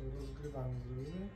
To rozgrywamy zrobimy.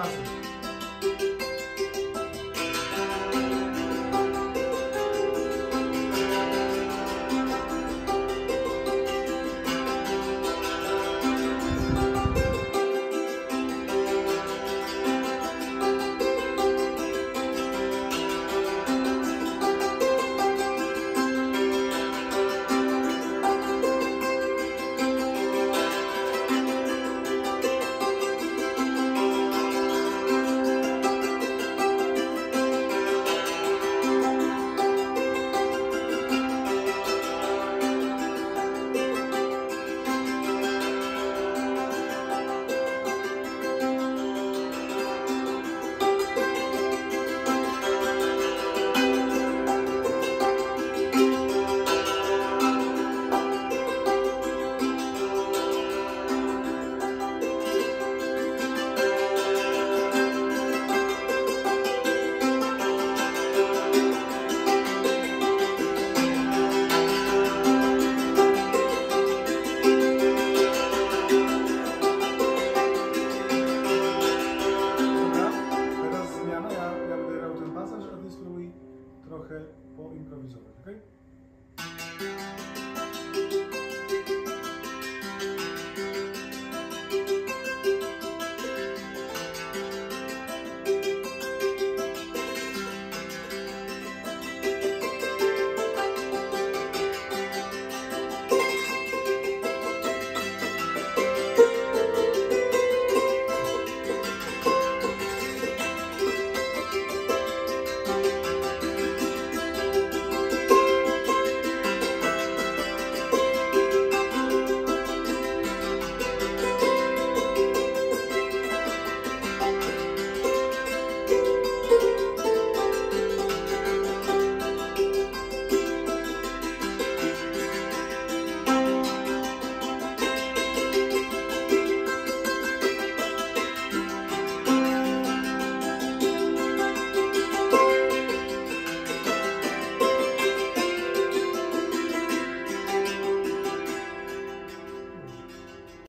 ます。Okay.